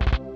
you